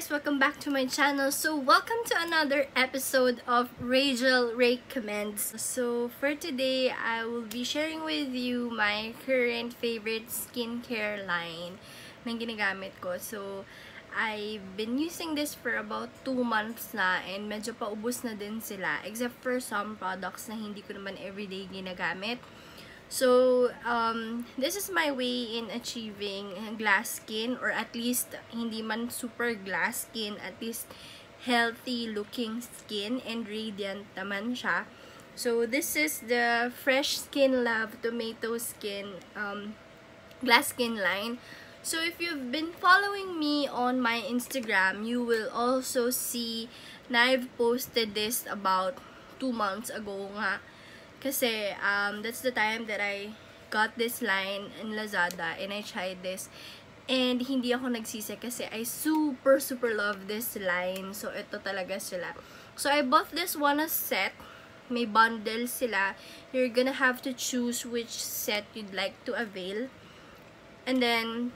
guys! Welcome back to my channel. So, welcome to another episode of Rachel Recommends. So, for today, I will be sharing with you my current favorite skincare line na ginagamit ko. So, I've been using this for about 2 months na and medyo paubos na din sila except for some products na hindi ko naman everyday ginagamit. So, um, this is my way in achieving glass skin or at least hindi man super glass skin, at least healthy looking skin and radiant naman siya. So, this is the Fresh Skin Love Tomato Skin um, glass skin line. So, if you've been following me on my Instagram, you will also see na I've posted this about 2 months ago nga kasi, um, that's the time that I got this line in Lazada and I tried this. And hindi ako nagsisi kasi I super, super love this line. So, ito talaga sila. So, I bought this one as set. May bundle sila. You're gonna have to choose which set you'd like to avail. And then,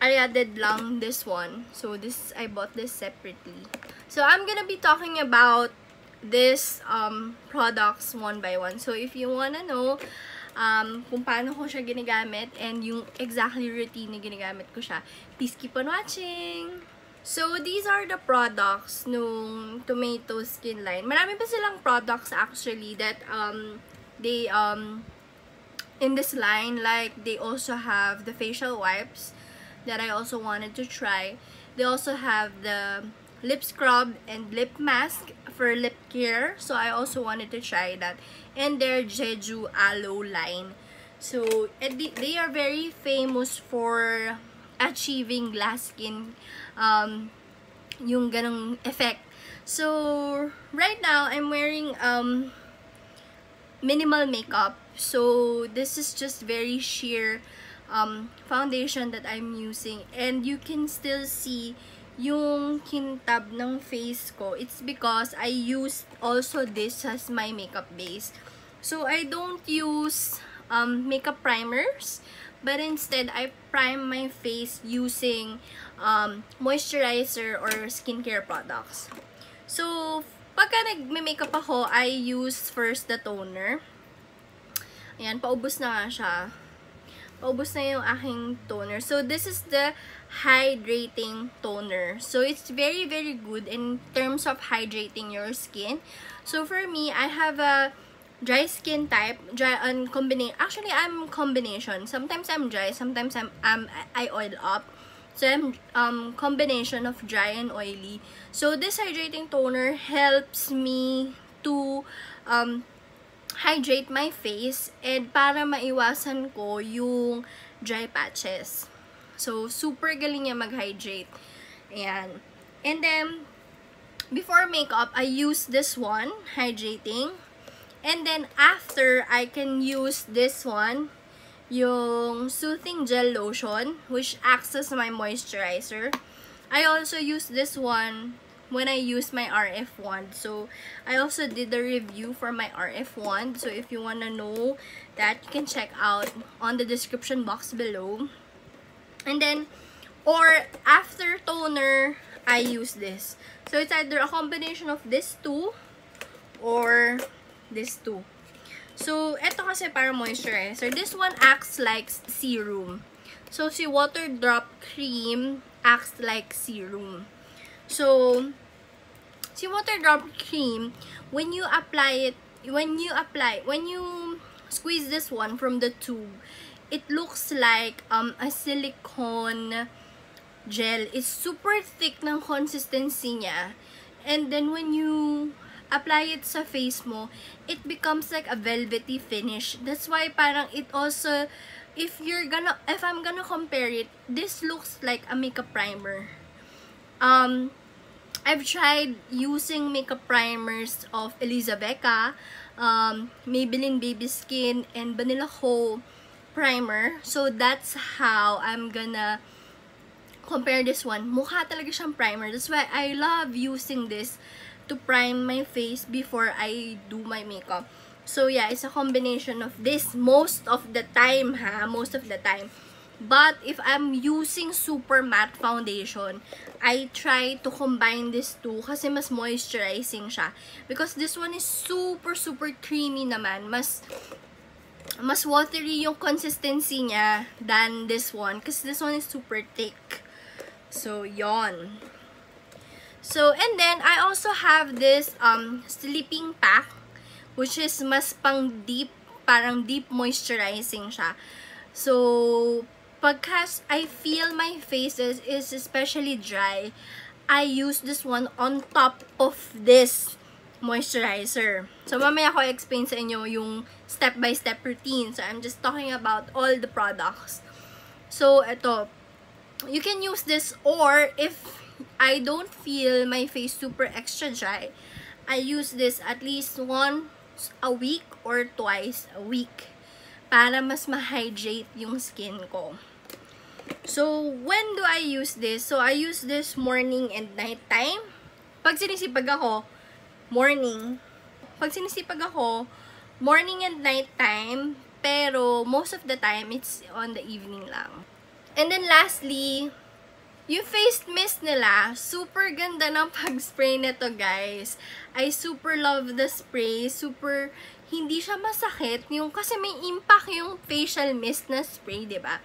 I added lang this one. So, this, I bought this separately. So, I'm gonna be talking about this um, products one by one. So, if you wanna know um, kung paano ko siya ginagamit and yung exactly routine na ginagamit ko siya, please keep on watching! So, these are the products nung tomato skin line. Marami pa silang products actually that um, they um, in this line, like they also have the facial wipes that I also wanted to try. They also have the lip scrub and lip mask for lip care. So, I also wanted to try that. And their Jeju Aloe line. So, they are very famous for achieving glass skin um, yung ganong effect. So, right now, I'm wearing um, minimal makeup. So, this is just very sheer um, foundation that I'm using. And you can still see yung kintab ng face ko, it's because I used also this as my makeup base. So, I don't use um, makeup primers, but instead, I prime my face using um, moisturizer or skincare products. So, pagka nagme-makeup ako, I use first the toner. Ayan, paubos na nga siya. Paubos na yung aking toner. So, this is the hydrating toner. So, it's very, very good in terms of hydrating your skin. So, for me, I have a dry skin type, dry and combination. Actually, I'm combination. Sometimes I'm dry, sometimes I'm, I'm I oil up. So, I'm um, combination of dry and oily. So, this hydrating toner helps me to um, hydrate my face and para maiwasan ko yung dry patches. So, super galing niya mag-hydrate. Ayan. And then, before makeup, I use this one, hydrating. And then, after, I can use this one, yung Soothing Gel Lotion, which acts as my moisturizer. I also use this one when I use my RF wand. So, I also did a review for my RF wand. So, if you wanna know that, you can check out on the description box below. And then, or after toner, I use this. So, it's either a combination of this two or this two. So, kasi para moisturizer. Eh. This one acts like serum. So, si Water Drop Cream acts like serum. So, si Water Drop Cream, when you apply it, when you apply, when you squeeze this one from the tube, it looks like um, a silicone gel. It's super thick ng consistency niya. And then when you apply it sa face mo, it becomes like a velvety finish. That's why parang it also, if you're gonna, if I'm gonna compare it, this looks like a makeup primer. Um, I've tried using makeup primers of Elizabecca, um, Maybelline Baby Skin, and Vanilla Ho primer. So, that's how I'm gonna compare this one. Mukha talaga siyang primer. That's why I love using this to prime my face before I do my makeup. So, yeah, it's a combination of this most of the time, ha? Most of the time. But if I'm using super matte foundation, I try to combine this two kasi mas moisturizing siya. Because this one is super, super creamy naman. Mas mas watery yung consistency niya than this one. Kasi this one is super thick. So, yon. So, and then, I also have this um, sleeping pack, which is mas pang deep, parang deep moisturizing siya. So, pagka I feel my face is, is especially dry, I use this one on top of this moisturizer. So, mamaya ko explain sa inyo yung step-by-step -step routine. So, I'm just talking about all the products. So, ito. You can use this or if I don't feel my face super extra dry, I use this at least once a week or twice a week para mas ma-hydrate yung skin ko. So, when do I use this? So, I use this morning and night time. Pag sinisipag ako, morning. Pag sinisipag ako, morning and night time. Pero, most of the time, it's on the evening lang. And then, lastly, yung face mist nila, super ganda ng pag-spray nito, guys. I super love the spray. Super, hindi siya masakit. Yung, kasi may impact yung facial mist na spray, ba diba?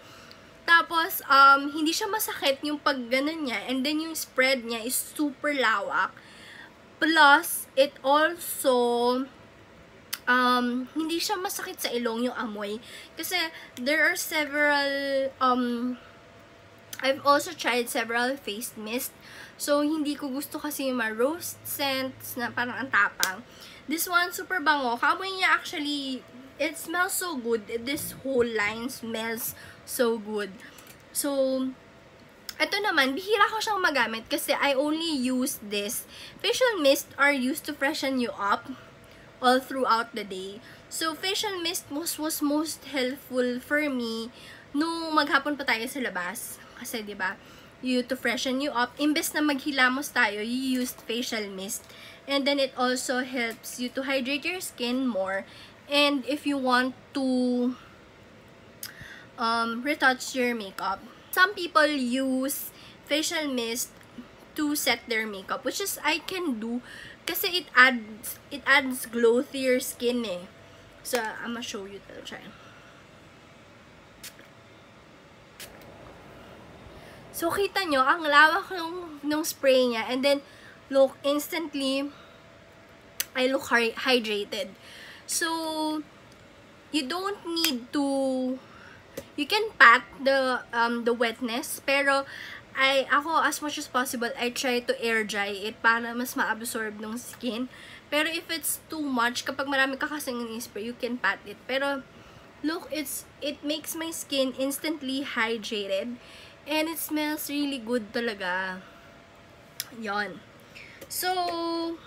Tapos, um, hindi siya masakit yung pag ganun niya. And then, yung spread niya is super lawak. Plus, it also, um, hindi siya masakit sa ilong yung amoy. Kasi, there are several, um, I've also tried several face mist. So, hindi ko gusto kasi yung mga roast scents na parang ang tapang. This one, super bango. Kamoy niya actually, it smells so good. This whole line smells so good. So, ito naman, bihira ko siyang magamit kasi I only use this. Facial mist are used to freshen you up all throughout the day. So, facial mist was, was most helpful for me nung maghapon pa tayo sa labas. Kasi, di ba, you to freshen you up. Imbes na maghilamos tayo, you used facial mist. And then, it also helps you to hydrate your skin more. And if you want to um, retouch your makeup. Some people use facial mist to set their makeup, which is I can do kasi it adds it adds glow to your skin eh. So, I'm gonna show you the try. So, kita nyo, ang lawak ng, ng spray niya. And then, look, instantly, I look hydrated. So, you don't need to you can pat the um the wetness pero I ako as much as possible I try to air dry it para mas ma-absorb ng skin. Pero if it's too much kapag marami ka kasing spray, you can pat it. Pero look, it's it makes my skin instantly hydrated and it smells really good talaga. Yon. So,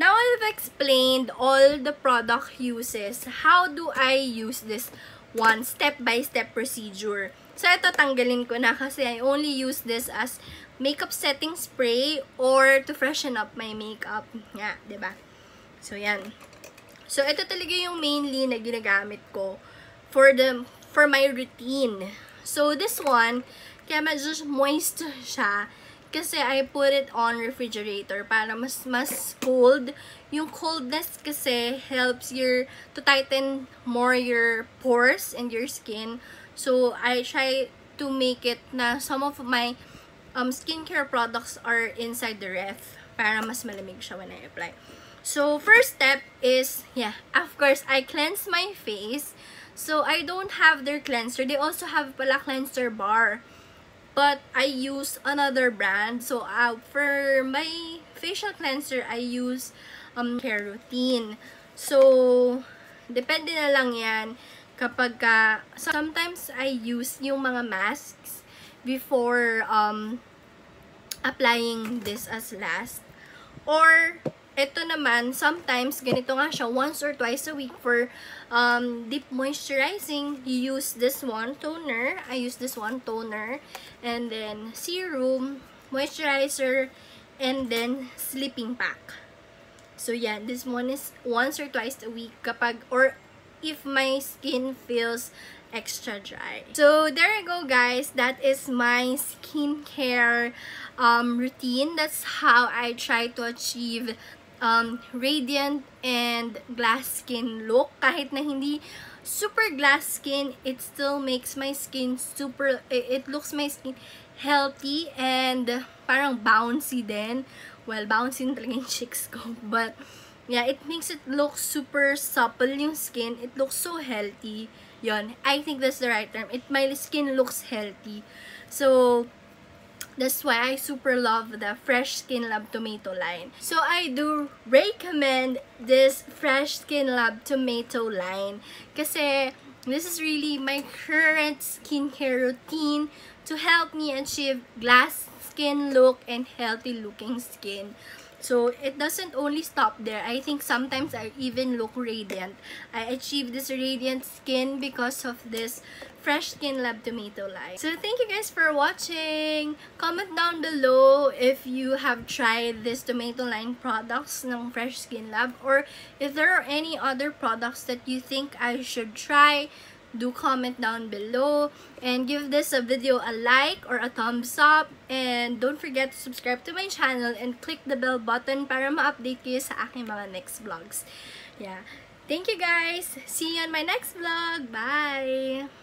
now I've explained all the product uses. How do I use this one step-by-step -step procedure. So, ito tanggalin ko na kasi I only use this as makeup setting spray or to freshen up my makeup. Nga, ba diba? So, yan. So, ito talaga yung mainly na ginagamit ko for the for my routine. So, this one, kaya medyo moist siya kasi I put it on refrigerator para mas mas cold. Yung coldness kasi helps your to tighten more your pores and your skin. So I try to make it na some of my um skincare products are inside the ref para mas malamig siya when I apply. So first step is yeah, of course I cleanse my face. So I don't have their cleanser. They also have pala cleanser bar. But I use another brand. So, uh, for my facial cleanser, I use um, Care Routine. So, depende na lang yan kapag ka, sometimes I use yung mga masks before um, applying this as last. Or, ito naman, sometimes, ganito nga siya, once or twice a week for um, deep moisturizing, you use this one toner. I use this one toner. And then, serum, moisturizer, and then, sleeping pack. So, yeah, this one is once or twice a week kapag, or if my skin feels extra dry. So, there you go guys. That is my skincare um, routine. That's how I try to achieve um, radiant and glass skin look. Kahit na hindi super glass skin, it still makes my skin super, it looks my skin healthy and parang bouncy din. Well, bouncy na talaga yung cheeks ko. But, yeah, it makes it look super supple yung skin. It looks so healthy. Yon, I think that's the right term. It My skin looks healthy. So, That's why I super love the Fresh Skin Lab Tomato line. So I do recommend this Fresh Skin Lab Tomato line kasi this is really my current skincare routine to help me achieve glass skin look and healthy looking skin. So, it doesn't only stop there. I think sometimes I even look radiant. I achieve this radiant skin because of this Fresh Skin Lab Tomato Line. So, thank you guys for watching. Comment down below if you have tried this Tomato Line products ng Fresh Skin Lab or if there are any other products that you think I should try do comment down below and give this a video a like or a thumbs up and don't forget to subscribe to my channel and click the bell button para ma-update kayo sa aking mga next vlogs. Yeah. Thank you guys! See you on my next vlog! Bye!